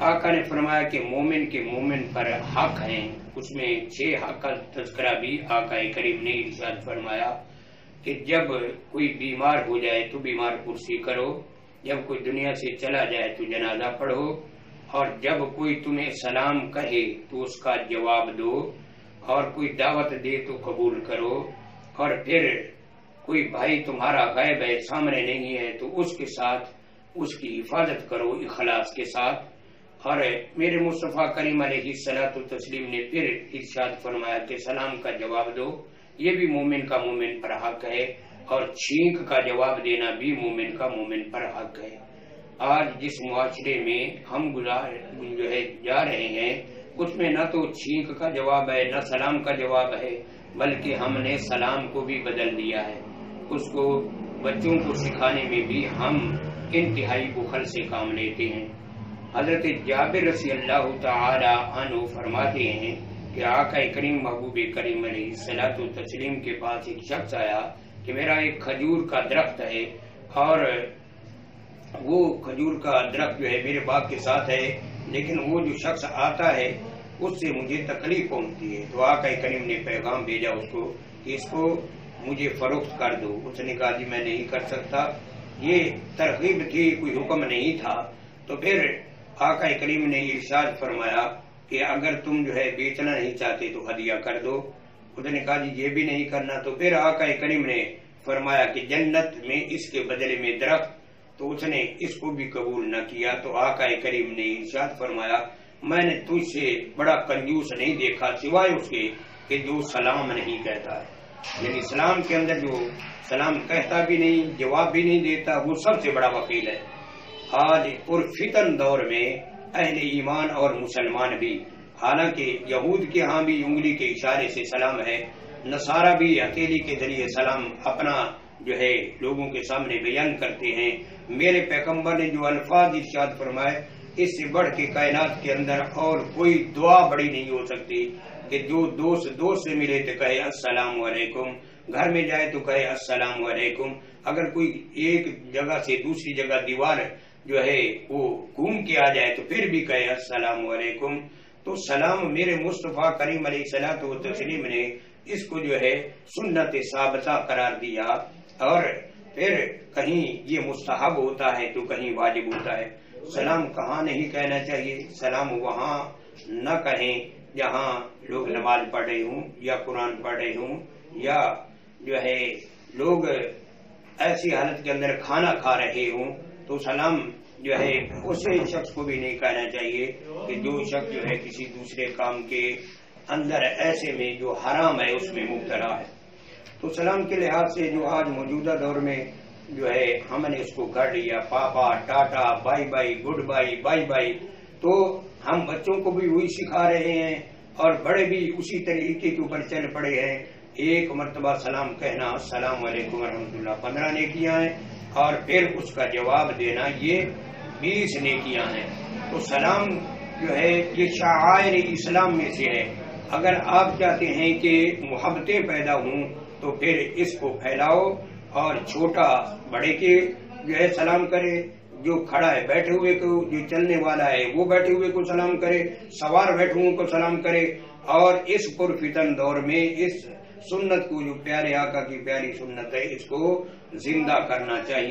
آقا نے فرمایا کہ مومن کے مومن پر حق ہیں۔ اس میں چھ حق کا تذکرہ بھی آقا کریم نے ارشاد فرمایا کہ جب کوئی بیمار ہو جائے تو بیمار کرسی کرو، جب کوئی دنیا سے چلا جائے تو جنازہ پڑھو، اور جب کوئی تمہیں سلام کہے تو اس کا جواب دو، اور کوئی دعوت دے تو قبول کرو، اور پھر کوئی بھائی تمہارا غائب ہے، سامنے نہیں ہے تو اس کے ساتھ اس کی حفاظت کرو، اخلاص کے ساتھ۔ اور میرے مصطفیٰ کریم علیہ سلاۃ تسلیم نے پھر ارشاد فرمایا کہ سلام کا جواب دو۔ یہ بھی مومن کا مومن پر حق ہے اور چھینک کا جواب دینا بھی مومن کا مومن پر حق ہے۔ آج جس معاشرے میں ہم گزار، جو ہے، جا رہے ہیں، اس میں نہ تو چھینک کا جواب ہے، نہ سلام کا جواب ہے، بلکہ ہم نے سلام کو بھی بدل دیا ہے۔ اس کو بچوں کو سکھانے میں بھی ہم انتہائی بخل سے کام لیتے ہیں۔ حضرت جابر رضی اللہ تعالی عنہ فرماتے ہیں کہ آقا کریم محبوب کریم علیہ سلاۃ و تسلیم کے پاس ایک شخص آیا کہ میرا ایک کھجور کا درخت ہے اور وہ کھجور کا درخت جو ہے میرے باغ کے ساتھ ہے، لیکن وہ جو شخص آتا ہے، اس سے مجھے تکلیف پہنچتی ہے۔ تو آقا کریم نے پیغام بھیجا اس کو کہ اس کو مجھے فروخت کر دو۔ اس نے کہا جی میں نہیں کر سکتا۔ یہ ترغیب تھی کوئی حکم نہیں تھا۔ تو پھر آقا کریم نے ارشاد فرمایا کہ اگر تم جو ہے بیچنا نہیں چاہتے تو ہدیہ کر دو۔ اس نے کہا جی یہ بھی نہیں کرنا۔ تو پھر آقا کریم نے فرمایا کہ جنت میں اس کے بدلے میں درخت۔ تو اس نے اس کو بھی قبول نہ کیا۔ تو آقا کریم نے ارشاد فرمایا، میں نے تجھ سے بڑا کنجوس نہیں دیکھا، سوائے اس کے کہ جو سلام نہیں کہتا ہے۔ یعنی اسلام کے اندر جو سلام کہتا بھی نہیں، جواب بھی نہیں دیتا، وہ سب سے بڑا وکیل ہے۔ آج فتن دور میں اہل ایمان اور مسلمان بھی۔ حالانکہ یہود کے ہاں بھی انگلی کے اشارے سے سلام ہے۔ نصارہ بھی اکیلی کے ذریعے سلام اپنا جو ہے لوگوں کے سامنے بیان کرتے ہیں۔ میرے پیغمبر نے جو الفاظ ارشاد فرمائے، اس سے بڑھ کے کائنات کے اندر اور کوئی دعا بڑی نہیں ہو سکتی کہ جو دوست دوست سے ملے تو کہے السلام علیکم، گھر میں جائے تو کہے السلام علیکم۔ اگر کوئی ایک جگہ سے دوسری جگہ دیوار جو ہے وہ گھوم کے آ جائے تو پھر بھی کہے السلام علیکم۔ تو سلام میرے مصطفیٰ کریم علیہ سلاۃ و تسلیم نے اس کو جو ہے سنت ثابتہ قرار دیا۔ اور پھر کہیں یہ مستحب ہوتا ہے تو کہیں واجب ہوتا ہے۔ سلام کہاں نہیں کہنا چاہیے، سلام وہاں نہ کہیں۔ جہاں لوگ نماز پڑھ رہے ہوں یا قرآن پڑھ رہے ہوں یا جو ہے لوگ ایسی حالت کے اندر کھانا کھا رہے ہوں تو سلام جو ہے اسے شخص کو بھی نہیں کہنا چاہیے کہ جو شخص جو ہے کسی دوسرے کام کے اندر ایسے میں جو حرام ہے، اس میں مبتلا ہے۔ تو سلام کے لحاظ سے جو آج موجودہ دور میں جو ہے ہم نے اس کو گھر لیا، papa, tata, bye bye, goodbye bye bye. تو ہم بچوں کو بھی وہی سکھا رہے ہیں اور بڑے بھی اسی طریقے کے اوپر چل پڑے ہیں۔ ایک مرتبہ سلام کہنا، السلام علیکم ورحمۃ اللہ۔ پندرہ نیکیاں ہیں۔ اور پھر اس کا جواب دینا یہ بیس نیکیاں ہیں۔ تو سلام جو ہے، یہ شاعر اسلام میں سے ہے۔ اگر آپ چاہتے ہیں کہ محبتیں پیدا ہوں، تو پھر اس کو پھیلاؤ اور چھوٹا بڑے کے جو ہے سلام کرے، جو کھڑا ہے بیٹھے ہوئے کو، جو چلنے والا ہے وہ بیٹھے ہوئے کو سلام کرے، سوار بیٹھے ہوئے کو سلام کرے۔ اور اس پرفتن دور میں، اس سنت کو جو پیارے آقا کی پیاری سنت ہے اس کو زندہ کرنا چاہیے۔